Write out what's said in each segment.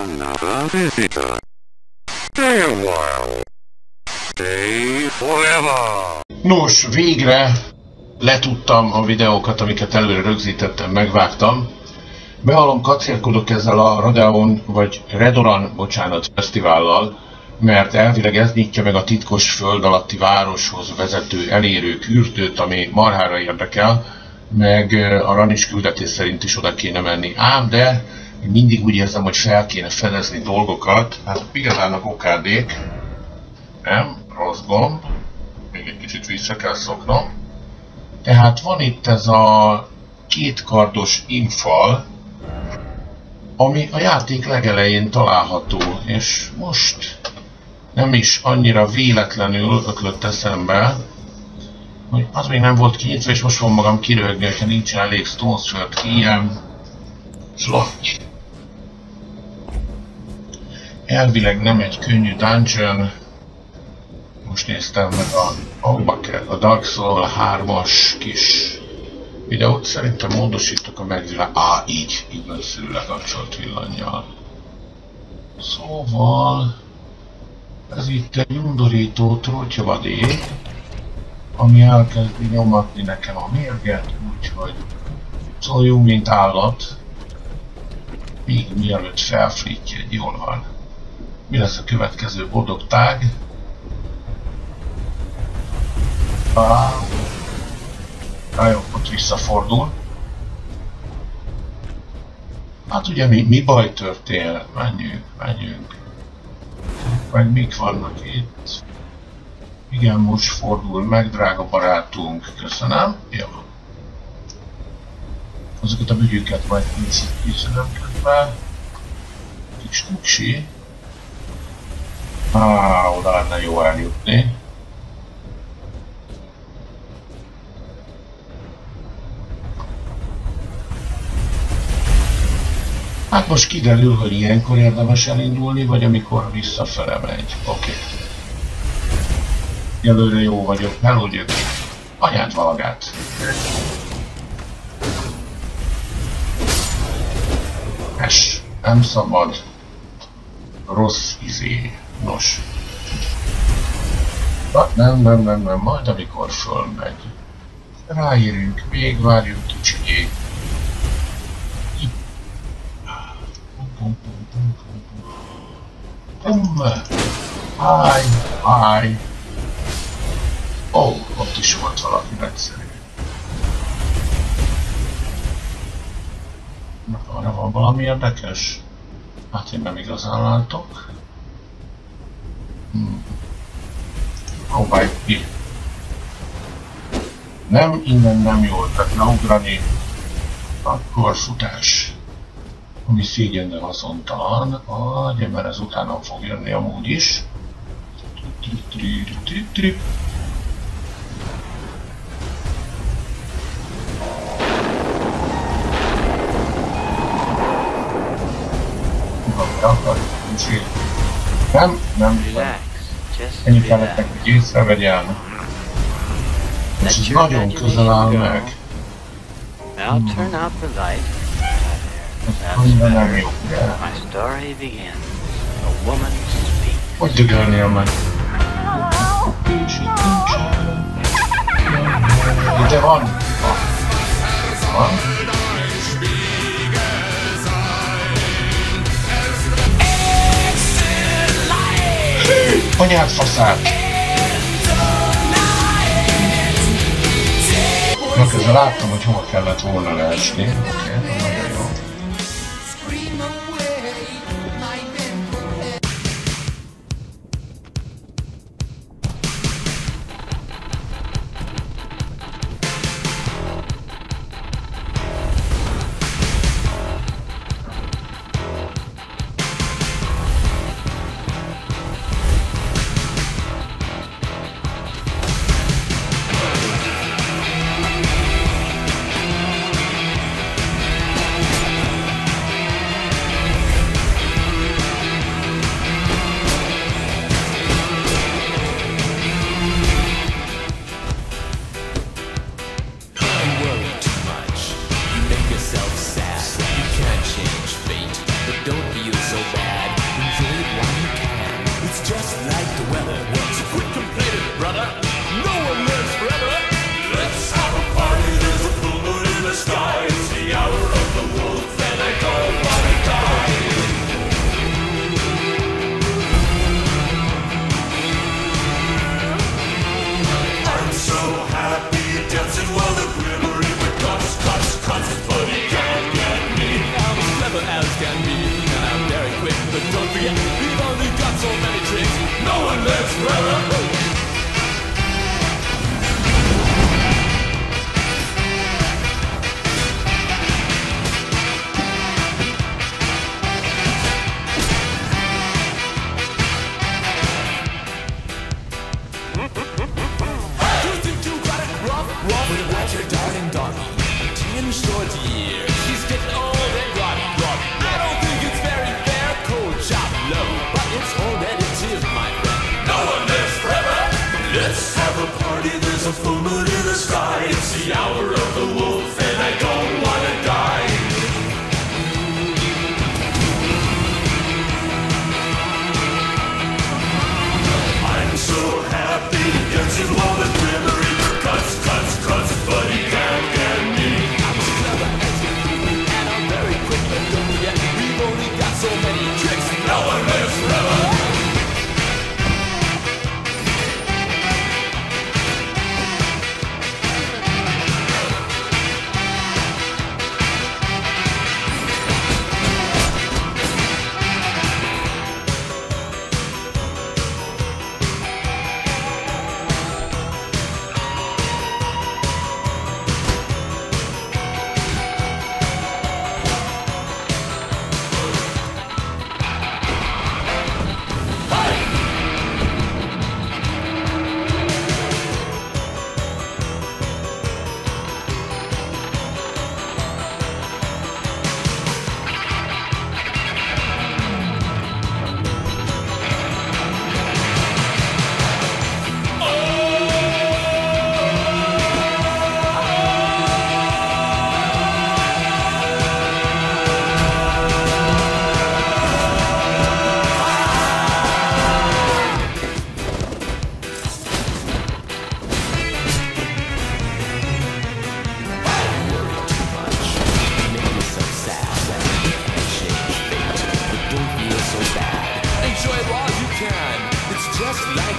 Another visitor. Stay a while. Stay forever. Nos, végre letudtam a videókat, amiket előre rögzítettem, megvágtam. Behalom kacérkodok ezzel a Radeon, vagy Redoran, bocsánat, fesztivállal, mert elvileg ez nyitja meg a titkos föld alatti városhoz vezető elérő kürtőt, ami marhára érdekel, meg a Ranis küldetés szerint is oda kéne menni. Ám, de mindig úgy érzem, hogy fel kéne fedezni dolgokat. Hát igazán okádék. Nem, rossz gomb. Még egy kicsit vissza kell szoknom. Tehát van itt ez a kétkardos infal, ami a játék legelején található, és most nem is annyira véletlenül ötlött eszembe, hogy az még nem volt kinyitva, és most fogom magam kirögni, hogyha nincsen elég Stonesford kijjem. Slotty. Elvileg nem egy könnyű dungeon. Most néztem meg a, a, a Dark Soul 3-as kis videót, szerintem módosítok a megvilág... Á, így, így van szül lekapcsolt villanyjal. Szóval... Ez itt egy undorító trotyavadék, ami elkezdi nyomatni nekem a mérget, úgyhogy szóljunk, mint állat, még mielőtt felfrítja egy jól van. Mi lesz a következő bodogtág? Ah, jó, ott visszafordul. Hát ugye mi, mi baj történt? Menjünk, menjünk. Vagy mik vannak itt? Igen, most fordul meg, drága barátunk. Köszönöm. Jó. Azokat a bügyüket majd készítem közben. Kis tuksi. Á, oda lenne jó eljutni. Hát most kiderül, hogy ilyenkor érdemes elindulni, vagy amikor visszafele megy. Oké. Okay. Jelőre jó vagyok, melódjuk. Anyát valagát. Es, nem szabad. Rossz izé. Nos. Na, nem, nem, nem, nem, majd amikor fölmegy. Ráérünk, még várjunk kicsit. Pum! Háj, háj! Ó, oh, ott is volt valami nagyszerű. Na, arra van valami érdekes? Hát én nem igazán látok. Hmm. Próbálj ki. Nem, innen nem jól, tehát leugrani. Akkor futás ami szégyenne haszontalan, ugye, mert ez utána fog jönni amúgy is. Nem, nem. Ennyi kellett neki, hogy észrevegyen. És ez nagyon közel áll meg. Now turn out the light My story begins. A woman speaks. Hogy dögölnél meg? Ide van? Van? Anyád faszát! Na közben láttam, hogy hova kellett volna leesni. Okay,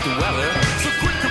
the weather. So quick.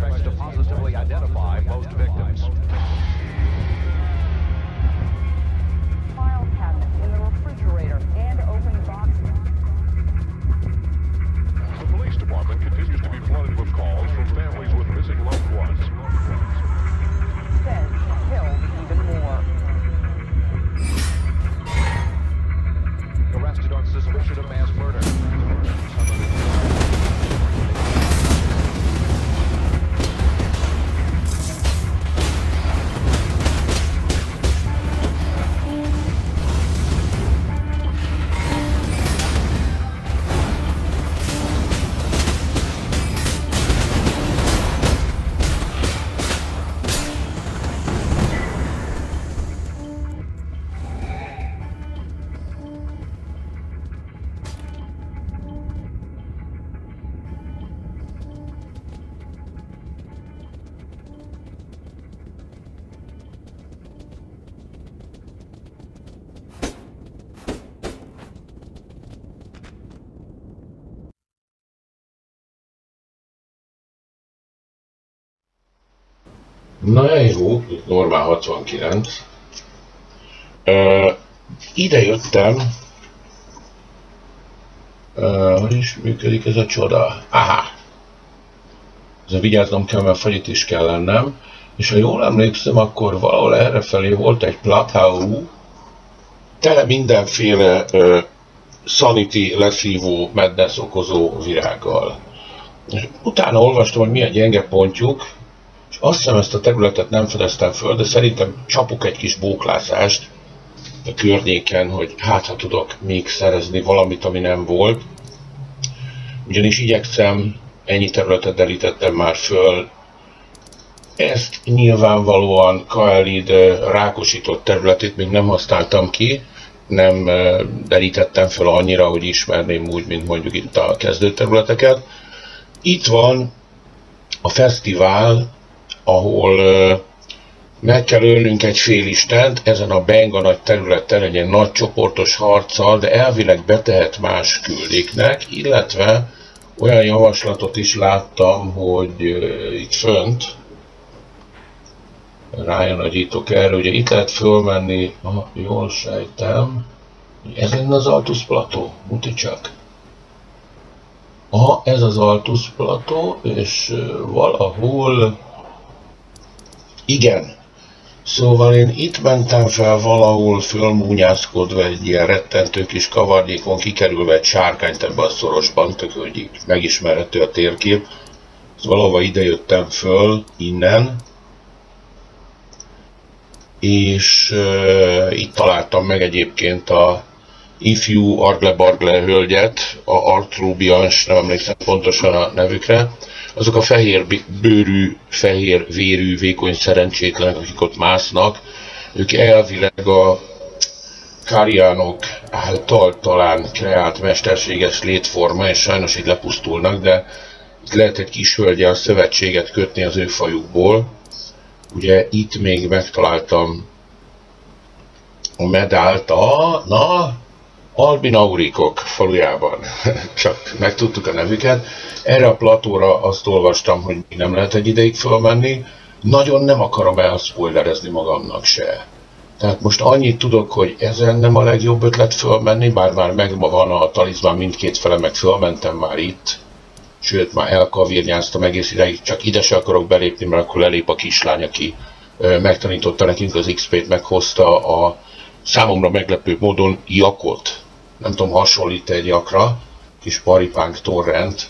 To positively identify most victims. Na jó, normál 69. Uh, ide jöttem. Uh, hogy is működik ez a csoda? Aha! Ezzel vigyáznom kell, mert fagyit is kell lennem. És ha jól emlékszem, akkor valahol errefelé volt egy platáú, tele mindenféle uh, sanity leszívó, madness okozó virággal. És utána olvastam, hogy milyen gyenge pontjuk, és azt hiszem ezt a területet nem fedeztem föl, de szerintem csapok egy kis bóklászást a környéken, hogy hát ha tudok még szerezni valamit, ami nem volt. Ugyanis igyekszem, ennyi területet derítettem már föl, ezt nyilvánvalóan Kaelid rákosított területét még nem használtam ki, nem derítettem föl annyira, hogy ismerném úgy, mint mondjuk itt a kezdőterületeket. Itt van a fesztivál, ahol meg kell ölnünk egy fél istent, ezen a Benga nagy területen egy ilyen nagy csoportos harccal, de elvileg betehet más küldéknek, illetve olyan javaslatot is láttam, hogy itt fönt, rájanagyítok erre, ugye itt lehet fölmenni, ha jól sejtem, ez lenne az Altus plató, muti csak. Aha, ez az Altus plató, és valahol igen. Szóval én itt mentem fel valahol fölmúnyászkodva egy ilyen rettentő kis kavardékon, kikerülve egy sárkányt ebbe a szorosban, tök hogy megismerhető a térkép. Szóval valahova ide jöttem föl, innen, és uh, itt találtam meg egyébként a ifjú Argle-Bargle hölgyet, a Artrubians, nem emlékszem pontosan a nevükre, azok a fehér bőrű, fehér vérű, vékony szerencsétlenek, akik ott másznak, ők elvileg a Kariánok által talán kreált mesterséges létforma, és sajnos így lepusztulnak, de itt lehet egy kis hölgye a szövetséget kötni az ő fajukból. Ugye itt még megtaláltam a medált a, na, Albinaurikok falujában, csak megtudtuk a nevüket. Erre a platóra azt olvastam, hogy nem lehet egy ideig fölmenni. Nagyon nem akarom elspoilerezni magamnak se. Tehát most annyit tudok, hogy ezen nem a legjobb ötlet fölmenni, bár már megvan van a talizmán mindkét fele, meg fölmentem már itt. Sőt, már elkavírnyáztam egész ideig, csak ide se akarok belépni, mert akkor lelép a kislány, aki megtanította nekünk az XP-t, meghozta a számomra meglepő módon Jakot. Nem tudom, hasonlít egy Jakra, kis paripánk torrent.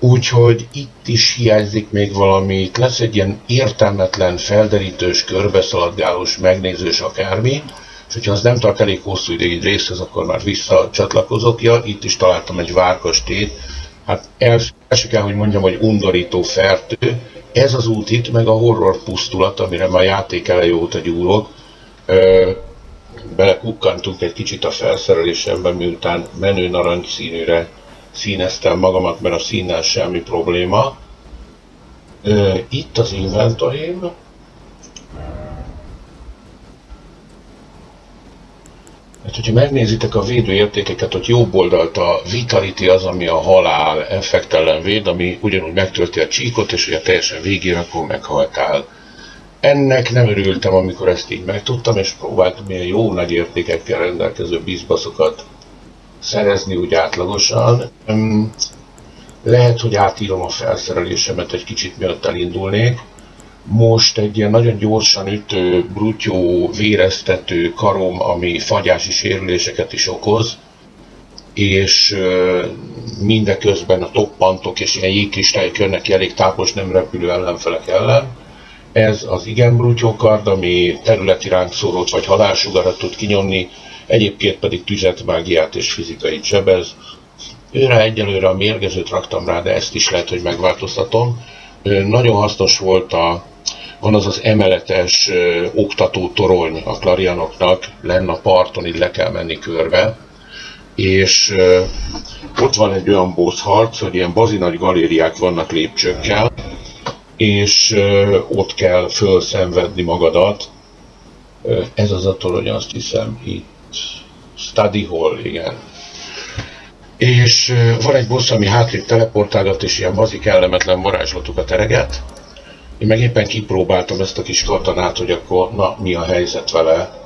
Úgyhogy itt is hiányzik még valami, itt lesz egy ilyen értelmetlen, felderítős, körbeszaladgálós, megnézős akármi, és hogyha az nem tart elég hosszú ideig részhez, akkor már visszacsatlakozok. Ja, itt is találtam egy várkastét, hát el, el se kell, hogy mondjam, hogy undorító fertő. Ez az út itt, meg a horror pusztulat, amire már játék eleje óta gyúrok. Belekukkantunk egy kicsit a felszerelésembe, miután menő narancs színűre színeztem magamat, mert a színnel semmi probléma. Itt az inventorim. Hát, hogyha megnézitek a védőértékeket, hogy jobb oldalt a Vitality az, ami a halál effekt ellen véd, ami ugyanúgy megtölti a csíkot, és ugye teljesen végén akkor meghaltál. Ennek nem örültem, amikor ezt így megtudtam, és próbáltam ilyen jó nagy értékekkel rendelkező bizbaszokat szerezni úgy átlagosan. Lehet, hogy átírom a felszerelésemet egy kicsit, mielőtt elindulnék. Most egy ilyen nagyon gyorsan ütő, brutyó, véreztető karom, ami fagyási sérüléseket is okoz, és mindeközben a toppantok és ilyen jégkristályok jönnek ki elég tápos, nem repülő ellenfelek ellen. Ez az igen brutyó kard, ami területi rángszórót vagy halálsugarat tud kinyomni, egyébként pedig tüzet, mágiát és fizikai sebez. Őre egyelőre a mérgezőt raktam rá, de ezt is lehet, hogy megváltoztatom. Nagyon hasznos volt a, van az az emeletes ö, oktató torony a klarianoknak, lenne a parton, így le kell menni körbe, és ö, ott van egy olyan boss harc, hogy ilyen bazinagy galériák vannak lépcsőkkel, és ott kell fölszenvedni magadat. Ez az a torony, azt hiszem, itt Study Hall, igen. És van egy boss, ami hátrébb teleportálgat, és ilyen bazi kellemetlen varázslatokat ereget. Én meg éppen kipróbáltam ezt a kis katonát, hogy akkor na, mi a helyzet vele,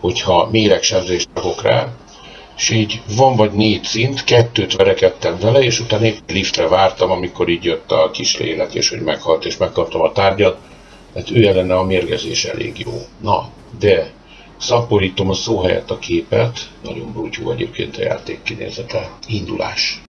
hogyha méregsebzést rakok rá, és így van vagy négy szint, kettőt verekedtem vele, és utána épp liftre vártam, amikor így jött a kis lélek, és hogy meghalt, és megkaptam a tárgyat, tehát ő ellene a mérgezés elég jó. Na, de szaporítom a szó helyett a képet, nagyon brútyú egyébként a játék kinézete. Indulás.